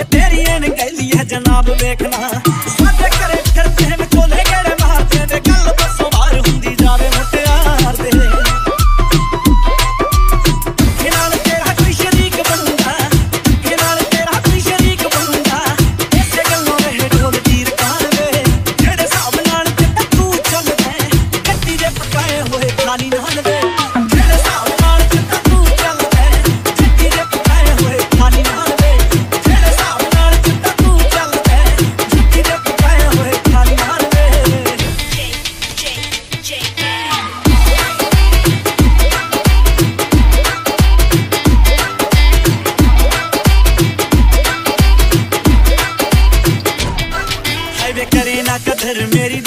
ਵੇ ਤੇਰੀ ਐਨ ਕਹਿਲੀ ਹੈ ਜਨਾਬ ਵੇਖਣਾ। घर मेरी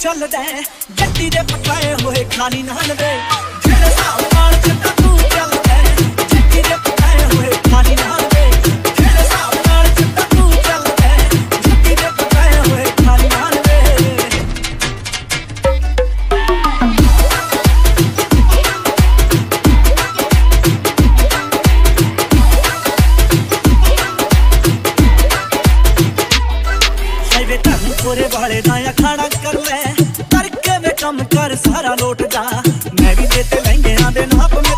ਚੱਲਦਾ ਜੱਟੀ ਦੇ ਪਕਾਏ ਹੋਏ ਖਾਲੀ ਨਾਲ ਵੇ। ਜਿਹੜਾ ਸਾਹ ਗੋਰੇ ਵਾਲੇ ਨਾ ਅਖਾਣਾ ਕਰ ਲੈ ਕਰਕੇ ਮੈਂ ਕੰਮ ਕਰ, ਸਾਰਾ ਲੋਟ ਜਾ। ਮੈਂ ਵੀ ਤੇ ਲਹਿੰਗਿਆਂ ਦੇ ਨਾਪ ਮੇ